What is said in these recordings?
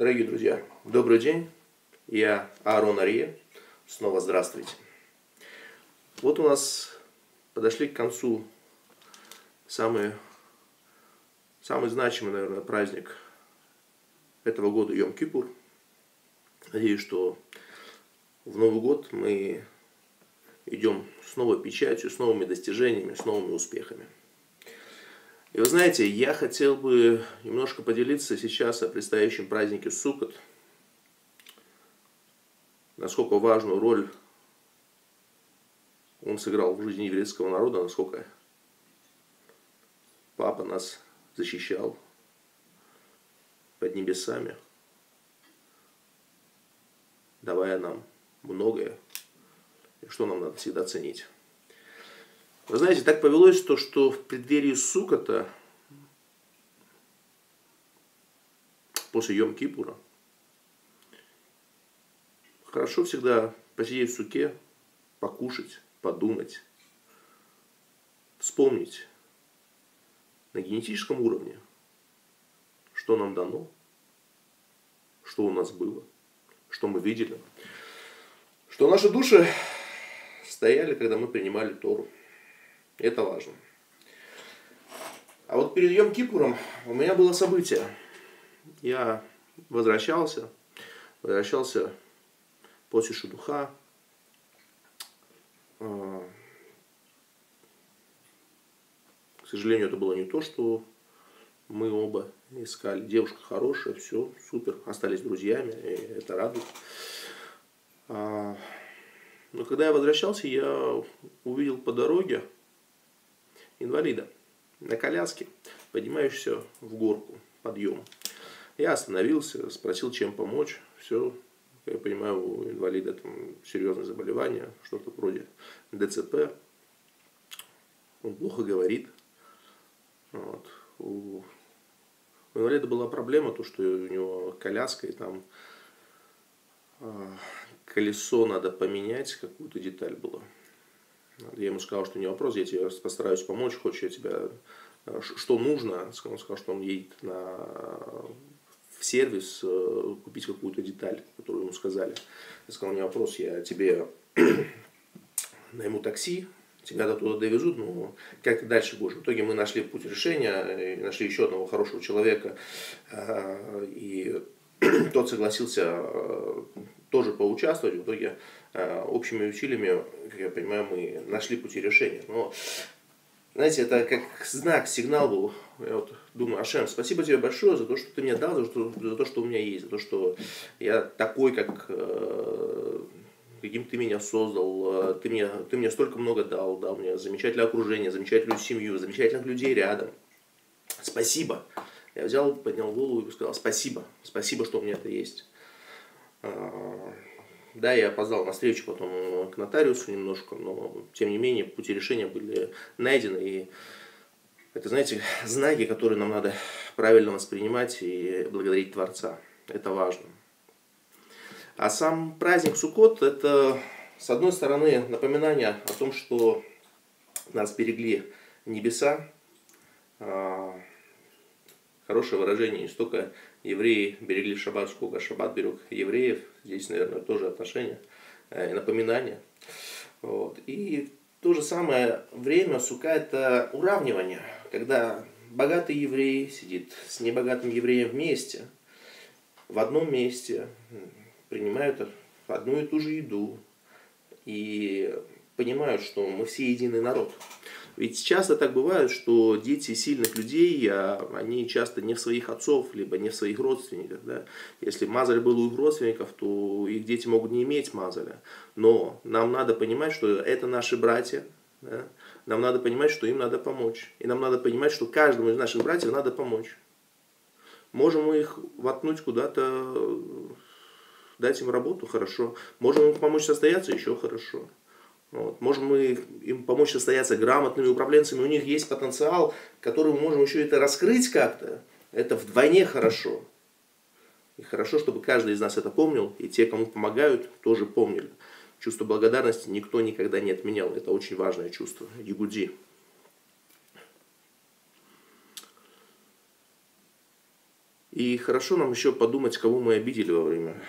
Дорогие друзья, добрый день. Я Аарон Ария. Снова здравствуйте. Вот у нас подошли к концу самый, самый значимый, наверное, праздник этого года Йом-Кипур. Надеюсь, что в Новый год мы идем с новой печатью, с новыми достижениями, с новыми успехами. И вы знаете, я хотел бы немножко поделиться сейчас о предстоящем празднике Сукот. Насколько важную роль он сыграл в жизни еврейского народа, насколько папа нас защищал под небесами, давая нам многое, и что нам надо всегда ценить. Вы знаете, так повелось то, что в преддверии Сукота, после Йом-Кипура, хорошо всегда посидеть в суке, покушать, подумать, вспомнить на генетическом уровне, что нам дано, что у нас было, что мы видели, что наши души стояли, когда мы принимали Тору. Это важно. А вот перед Йом Кипуром у меня было событие. Я возвращался, возвращался после Шудуха. А, к сожалению, это было не то, что мы оба искали. Девушка хорошая, все, супер, остались друзьями, и это радует. А, но когда я возвращался, я увидел по дороге инвалида на коляске, поднимающийся в горку, подъем. Я остановился, спросил, чем помочь. Все, я понимаю, у инвалида там серьезное заболевание, что-то вроде ДЦП. Он плохо говорит. Вот. У, у инвалида была проблема, то, что у него коляска, и там э, колесо надо поменять, какую-то деталь была. Я ему сказал, что не вопрос, я тебе постараюсь помочь, хочешь я тебя... Э, что нужно? Он сказал, что он едет на... в сервис э, купить какую-то деталь, которую ему сказали. Я сказал, не вопрос, я тебе найму такси, тебя до туда довезут, но как ты дальше будешь? В итоге мы нашли путь решения, нашли еще одного хорошего человека, э, и тот согласился тоже поучаствовать. В итоге Э, общими усилиями, как я понимаю, мы нашли пути решения. Но, знаете, это как знак, сигнал был. Я вот думаю, Ашем, спасибо тебе большое за то, что ты мне дал, за то, за то что у меня есть, за то, что я такой, как э, каким ты меня создал, ты мне, ты мне столько много дал, дал мне замечательное окружение, замечательную семью, замечательных людей рядом. Спасибо. Я взял, поднял голову и сказал, спасибо, спасибо, что у меня это есть. А, да, я опоздал на встречу потом к нотариусу немножко, но тем не менее пути решения были найдены. И это, знаете, знаки, которые нам надо правильно воспринимать и благодарить Творца. Это важно. А сам праздник Суккот – это, с одной стороны, напоминание о том, что нас берегли небеса. Хорошее выражение, не столько евреи берегли шаббат, сколько шаббат берег евреев. Здесь, наверное, тоже отношение э, и напоминание. Вот. И то же самое время сука это уравнивание, когда богатый еврей сидит с небогатым евреем вместе, в одном месте, принимают одну и ту же еду и понимают, что мы все единый народ. Ведь часто так бывает, что дети сильных людей, а они часто не в своих отцов, либо не в своих родственниках. Да? Если Мазаль был у их родственников, то их дети могут не иметь Мазаля. Но нам надо понимать, что это наши братья, да? нам надо понимать, что им надо помочь. И нам надо понимать, что каждому из наших братьев надо помочь. Можем мы их воткнуть куда-то, дать им работу, хорошо. Можем им помочь состояться, еще хорошо. Вот. Можем мы им помочь состояться грамотными управленцами, у них есть потенциал, который мы можем еще это раскрыть как-то. Это вдвойне хорошо. И хорошо, чтобы каждый из нас это помнил, и те, кому помогают, тоже помнили. Чувство благодарности никто никогда не отменял. Это очень важное чувство. Ягуди. – И хорошо нам еще подумать, кого мы обидели во время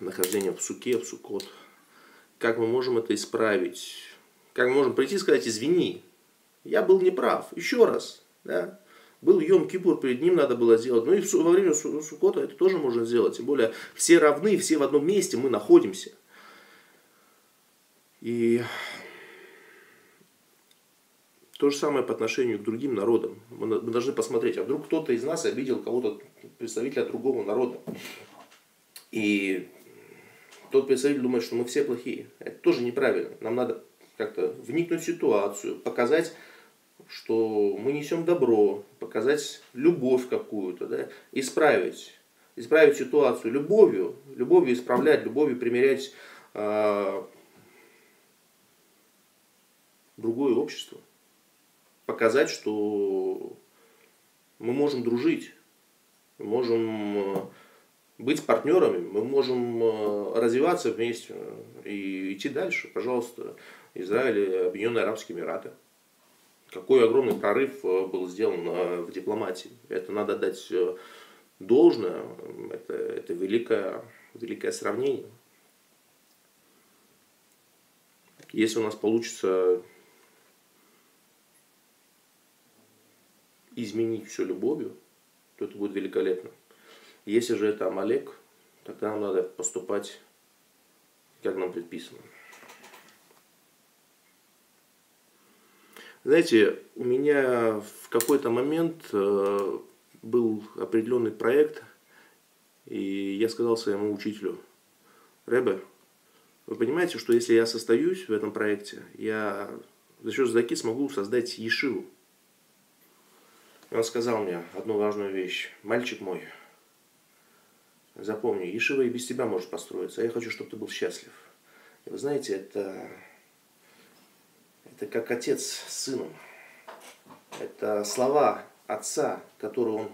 нахождения в суке, в сукот. Как мы можем это исправить? Как мы можем прийти и сказать, извини, я был неправ, еще раз. Да? Был Йом Кипур, перед ним надо было сделать. Ну и во время Сукота это тоже можно сделать. Тем более все равны, все в одном месте мы находимся. И то же самое по отношению к другим народам. Мы должны посмотреть, а вдруг кто-то из нас обидел кого-то, представителя другого народа. И тот представитель думает, что мы все плохие. Это тоже неправильно. Нам надо как-то вникнуть в ситуацию, показать что мы несем добро, показать любовь какую-то, да, исправить, исправить ситуацию любовью, любовью исправлять, любовью примерять э, другое общество, показать, что мы можем дружить, можем э, быть партнерами, мы можем э, развиваться вместе и идти дальше. Пожалуйста, Израиль и Объединенные Арабские Эмираты – какой огромный прорыв э, был сделан э, в дипломатии. Это надо дать э, должное, это, это великое, великое сравнение. Если у нас получится изменить все любовью, то это будет великолепно. Если же это Амалек, тогда нам надо поступать, как нам предписано. Знаете, у меня в какой-то момент э, был определенный проект, и я сказал своему учителю, Ребе, вы понимаете, что если я состоюсь в этом проекте, я за счет задаки смогу создать ешиву. И он сказал мне одну важную вещь. Мальчик мой, запомни, ешива и без тебя может построиться, а я хочу, чтобы ты был счастлив. И вы знаете, это это как отец с сыном. Это слова отца, которые он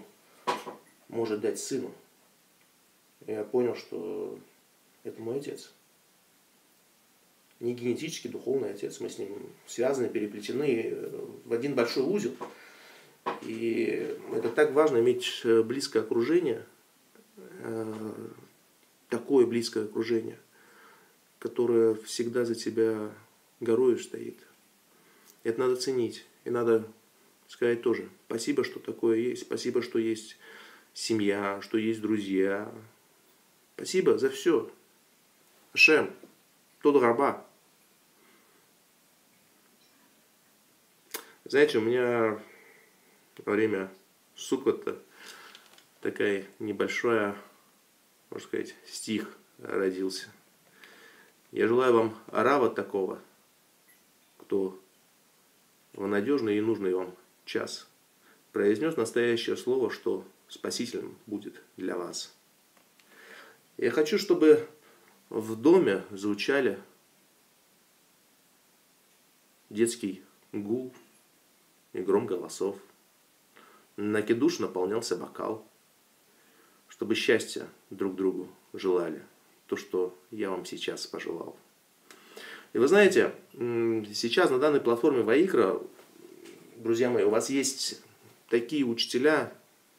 может дать сыну. Я понял, что это мой отец. Не генетически духовный отец. Мы с ним связаны, переплетены в один большой узел. И это так важно иметь близкое окружение, э, такое близкое окружение, которое всегда за тебя горою стоит, это надо ценить. И надо сказать тоже, спасибо, что такое есть, спасибо, что есть семья, что есть друзья. Спасибо за все. Шем, тот раба. Знаете, у меня во время сукота такая небольшая, можно сказать, стих родился. Я желаю вам арава такого, кто в надежный и нужный вам час произнес настоящее слово, что спасительным будет для вас. Я хочу, чтобы в доме звучали детский гул и гром голосов. На кидуш наполнялся бокал, чтобы счастья друг другу желали. То, что я вам сейчас пожелал. И вы знаете, сейчас на данной платформе Ваикра, друзья мои, у вас есть такие учителя,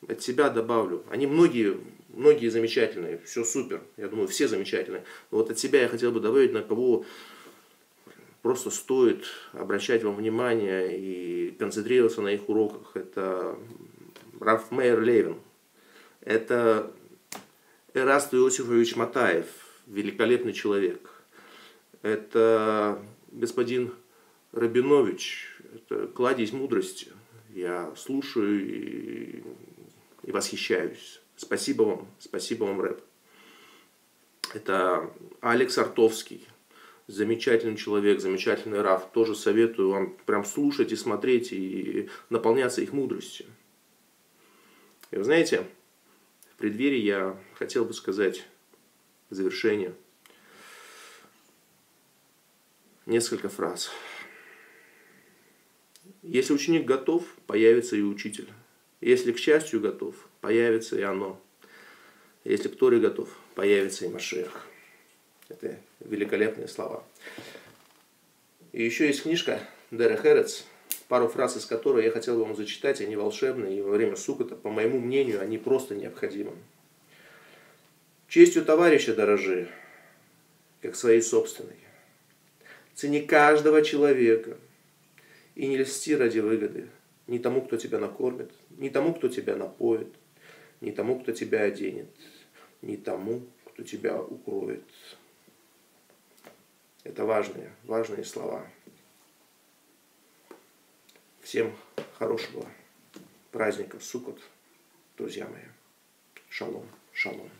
от себя добавлю. Они многие, многие замечательные, все супер. Я думаю, все замечательные. Но вот от себя я хотел бы добавить, на кого просто стоит обращать вам внимание и концентрироваться на их уроках. Это Раф Мейер Левин. Это Эраст Иосифович Матаев, великолепный человек это господин Рабинович, это кладезь мудрости. Я слушаю и, и восхищаюсь. Спасибо вам, спасибо вам, рэп. Это Алекс Артовский, замечательный человек, замечательный Раф. Тоже советую вам прям слушать и смотреть и наполняться их мудростью. И вы знаете, преддверии я хотел бы сказать завершение – несколько фраз. Если ученик готов, появится и учитель. Если к счастью готов, появится и оно. Если к Торе готов, появится и Машех. Это великолепные слова. И еще есть книжка Дера Херец пару фраз из которой я хотел вам зачитать, они волшебные, и во время сукота, по моему мнению, они просто необходимы. Честью товарища дорожи, как своей собственной. Цени каждого человека и не льсти ради выгоды ни тому, кто тебя накормит, ни тому, кто тебя напоит, ни тому, кто тебя оденет, ни тому, кто тебя укроет. Это важные, важные слова. Всем хорошего праздника, сукот, друзья мои. Шалом, шалом.